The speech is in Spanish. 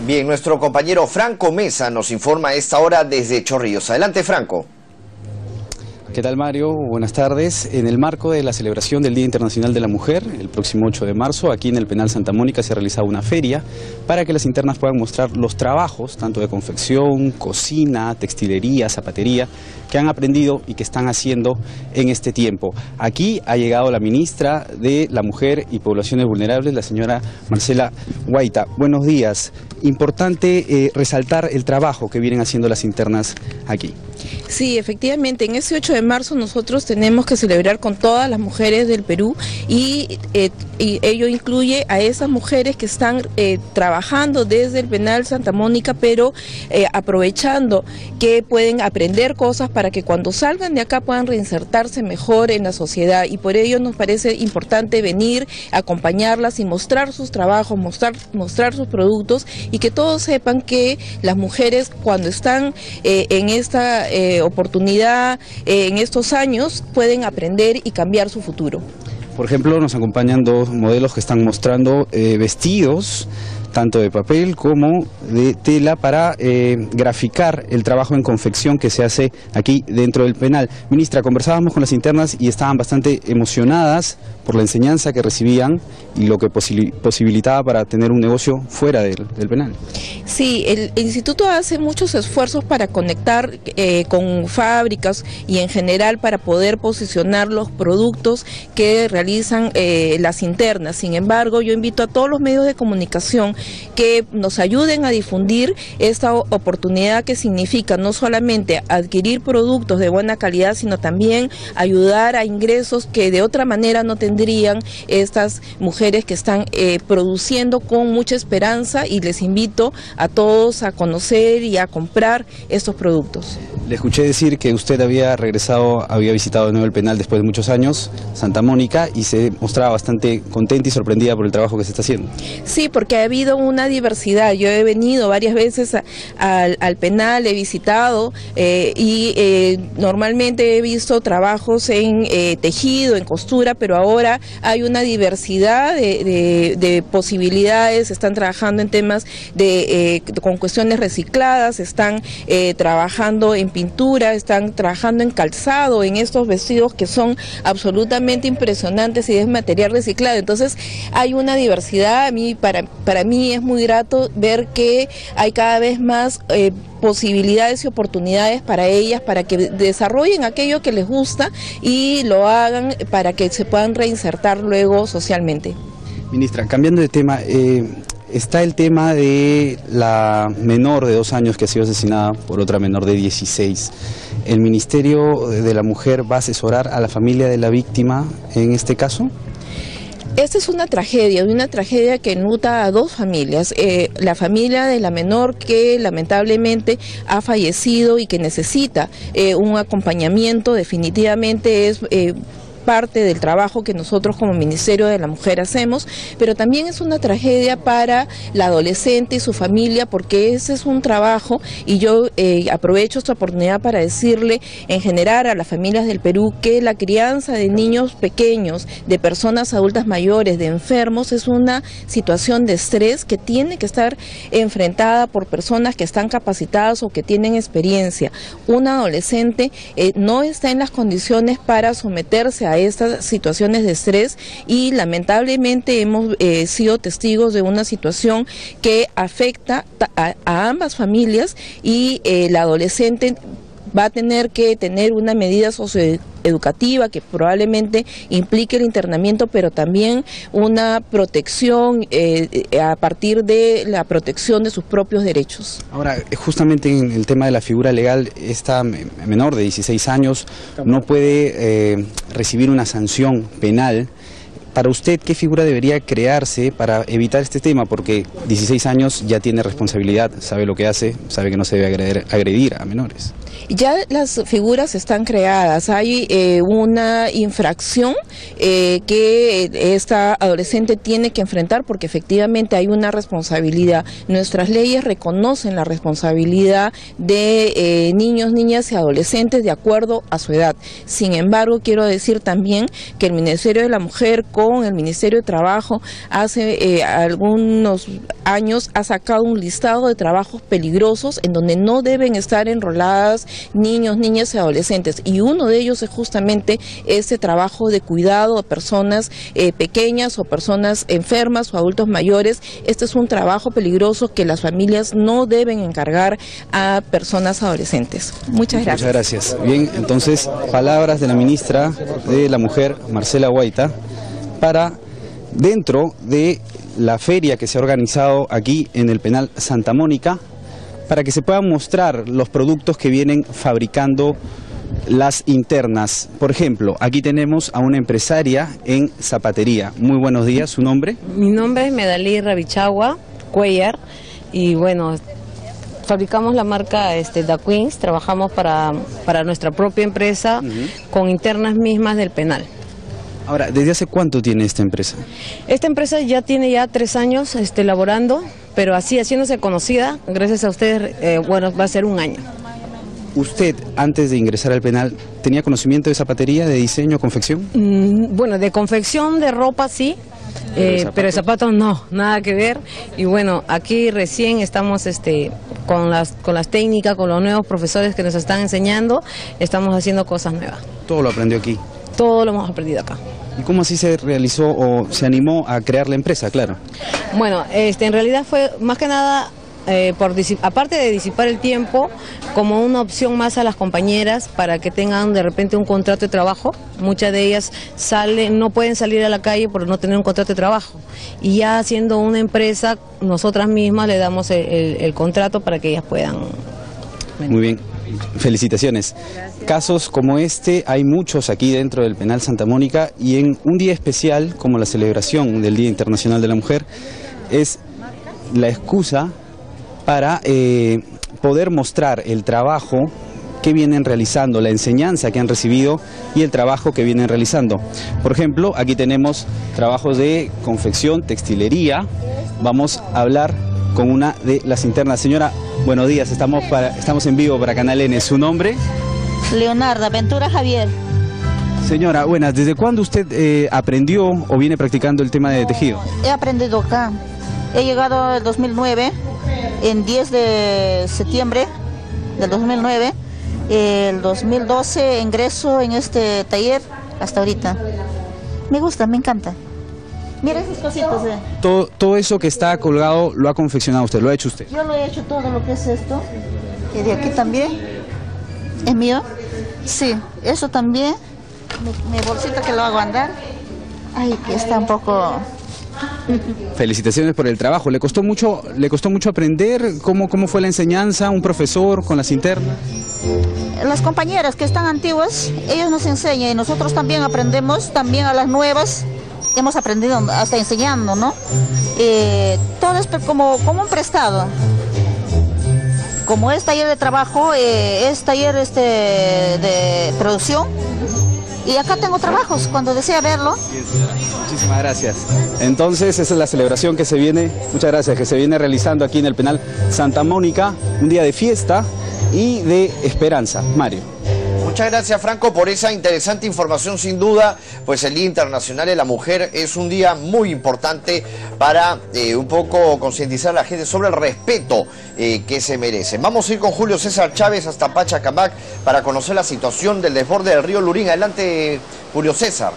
Bien, nuestro compañero Franco Mesa nos informa a esta hora desde Chorrillos. Adelante, Franco. ¿Qué tal Mario? Buenas tardes. En el marco de la celebración del Día Internacional de la Mujer, el próximo 8 de marzo, aquí en el Penal Santa Mónica se ha realizado una feria para que las internas puedan mostrar los trabajos, tanto de confección, cocina, textilería, zapatería, que han aprendido y que están haciendo en este tiempo. Aquí ha llegado la ministra de la Mujer y Poblaciones Vulnerables, la señora Marcela Guaita. Buenos días. Importante eh, resaltar el trabajo que vienen haciendo las internas aquí. Sí, efectivamente, en ese 8 de marzo nosotros tenemos que celebrar con todas las mujeres del Perú y, eh, ello incluye a esas mujeres que están eh, trabajando desde el penal Santa Mónica, pero eh, aprovechando que pueden aprender cosas para que cuando salgan de acá puedan reinsertarse mejor en la sociedad. Y por ello nos parece importante venir, acompañarlas y mostrar sus trabajos, mostrar, mostrar sus productos y que todos sepan que las mujeres cuando están en esta eh, oportunidad eh, en estos años pueden aprender y cambiar su futuro. Por ejemplo, nos acompañan dos modelos que están mostrando eh, vestidos tanto de papel como de tela para graficar el trabajo en confección que se hace aquí dentro del penal. Ministra, conversábamos con las internas y estaban bastante emocionadas por la enseñanza que recibían y lo que posibilitaba para tener un negocio fuera del, penal. Sí, el, instituto hace muchos esfuerzos para conectar eh, con fábricas y en general para poder posicionar los productos que realizan eh, las internas. Sin embargo, yo invito a todos los medios de comunicación que nos ayuden a difundir esta oportunidad que significa no solamente adquirir productos de buena calidad, sino también ayudar a ingresos que de otra manera no tendrían estas mujeres que están eh, produciendo con mucha esperanza y les invito a todos a conocer y a comprar estos productos. Le escuché decir que usted había regresado, había visitado de nuevo el penal después de muchos años, Santa Mónica, y se mostraba bastante contenta y sorprendida por el trabajo que se está haciendo. Sí, porque ha habido una diversidad. Yo he venido varias veces al penal, he visitado eh, y eh, normalmente he visto trabajos en tejido, en costura, pero ahora hay una diversidad de, posibilidades, están trabajando en temas de, eh, con cuestiones recicladas, están eh, trabajando en pintura, están trabajando en calzado, en estos vestidos que son absolutamente impresionantes y es material reciclado. Entonces hay una diversidad, a mí, para, para mí es muy grato ver que hay cada vez más... Eh, posibilidades y oportunidades para ellas, para que desarrollen aquello que les gusta y lo hagan para que se puedan reinsertar luego socialmente. Ministra, cambiando de tema, eh, está el tema de la menor de dos años que ha sido asesinada por otra menor de 16. ¿El Ministerio de la Mujer va a asesorar a la familia de la víctima en este caso? Esta es una tragedia, una tragedia que nuta a dos familias. Eh, la familia de la menor que lamentablemente ha fallecido y que necesita eh, un acompañamiento definitivamente es eh, parte del trabajo que nosotros como Ministerio de la Mujer hacemos, pero también es una tragedia para la adolescente y su familia porque ese es un trabajo y yo eh, aprovecho esta oportunidad para decirle en general a las familias del Perú que la crianza de niños pequeños, de personas adultas mayores, de enfermos, es una situación de estrés que tiene que estar enfrentada por personas que están capacitadas o que tienen experiencia. Un adolescente eh, no está en las condiciones para someterse a estas situaciones de estrés y lamentablemente hemos eh, sido testigos de una situación que afecta a, ambas familias y el eh, adolescente va a tener que tener una medida socioeducativa que probablemente implique el internamiento, pero también una protección eh, a partir de la protección de sus propios derechos. Ahora, justamente en el tema de la figura legal, esta menor de 16 años no puede eh, recibir una sanción penal para usted, ¿qué figura debería crearse para evitar este tema? Porque 16 años ya tiene responsabilidad, sabe lo que hace, sabe que no se debe agredir, a menores. Ya las figuras están creadas, hay eh, una infracción eh, que esta adolescente tiene que enfrentar porque efectivamente hay una responsabilidad. Nuestras leyes reconocen la responsabilidad de eh, niños, niñas y adolescentes de acuerdo a su edad. Sin embargo, quiero decir también que el Ministerio de la Mujer con el Ministerio de Trabajo hace algunos años ha sacado un listado de trabajos peligrosos en donde no deben estar enroladas niños, niñas y adolescentes. Y uno de ellos es justamente este trabajo de cuidado a personas eh, pequeñas o personas enfermas o adultos mayores. Este es un trabajo peligroso que las familias no deben encargar a personas adolescentes. Muchas gracias. Muchas gracias. Bien, entonces, palabras de la ministra de la Mujer, Marcela Guaita, para dentro de la feria que se ha organizado aquí en el penal Santa Mónica, para que se puedan mostrar los productos que vienen fabricando las internas. Por ejemplo, aquí tenemos a una empresaria en zapatería. Muy buenos días, ¿su nombre? Mi nombre es Medalí Rabichagua Cuellar y bueno, fabricamos la marca este, Da Queens, trabajamos para, para nuestra propia empresa con internas mismas del penal. Ahora, ¿desde hace cuánto tiene esta empresa? Esta empresa ya tiene ya tres años este, elaborando, pero así haciéndose conocida, gracias a ustedes, eh, bueno, va a ser un año. ¿Usted, antes de ingresar al penal, tenía conocimiento de zapatería, de diseño, confección? Mm, bueno, de confección de ropa sí, eh, pero de zapatos no, nada que ver. Y bueno, aquí recién estamos este, con, las, con las técnicas, con los nuevos profesores que nos están enseñando, estamos haciendo cosas nuevas. Todo lo aprendió aquí. Todo lo hemos aprendido acá. ¿Y cómo así se realizó o se animó a crear la empresa, claro? Bueno, este, en realidad fue más que nada eh, por aparte de disipar el tiempo, como una opción más a las compañeras para que tengan de repente un contrato de trabajo. Muchas de ellas salen, no pueden salir a la calle por no tener un contrato de trabajo. Y ya siendo una empresa, nosotras mismas le damos el contrato para que ellas puedan. Muy bien. Felicitaciones. Casos como este hay muchos aquí dentro del penal Santa Mónica y en un día especial como la celebración del Día Internacional de la Mujer es la excusa para eh, poder mostrar el trabajo que vienen realizando, la enseñanza que han recibido y el trabajo que vienen realizando. Por ejemplo, aquí tenemos trabajos de confección, textilería. Vamos a hablar con una de las internas. Señora, buenos días, estamos, para, estamos en vivo para Canal N. ¿Su nombre? Leonardo Ventura Javier. Señora, buenas, ¿desde cuándo usted eh, aprendió o viene practicando el tema de tejido? He aprendido acá. He llegado el 2009, en 10 de septiembre del 2009. El 2012 ingreso en este taller hasta ahorita. Me gusta, me encanta. Mira esas cositas. Eh. Todo, todo eso que está colgado lo ha confeccionado usted, lo ha hecho usted. Yo lo he hecho todo lo que es esto. Y de aquí también. ¿Es mío? Sí, eso también. Mi, bolsita que lo hago andar. Ay, que está un poco... Felicitaciones por el trabajo. ¿Le costó mucho, le costó mucho aprender? ¿Cómo, ¿Cómo fue la enseñanza? ¿Un profesor con las internas? Las compañeras que están antiguas, ellos nos enseñan y nosotros también aprendemos también a las nuevas hemos aprendido hasta enseñando, ¿no? Eh, todo es como, como un prestado. Como es taller de trabajo, eh, es taller este, de producción. Y acá tengo trabajos, cuando desea verlo. Muchísimas gracias. Entonces, esa es la celebración que se viene, muchas gracias, que se viene realizando aquí en el penal Santa Mónica, un día de fiesta y de esperanza. Mario. Muchas gracias Franco por esa interesante información sin duda, pues el Día Internacional de la Mujer es un día muy importante para eh, un poco concientizar a la gente sobre el respeto eh, que se merece. Vamos a ir con Julio César Chávez hasta Pachacamac para conocer la situación del desborde del río Lurín. Adelante Julio César.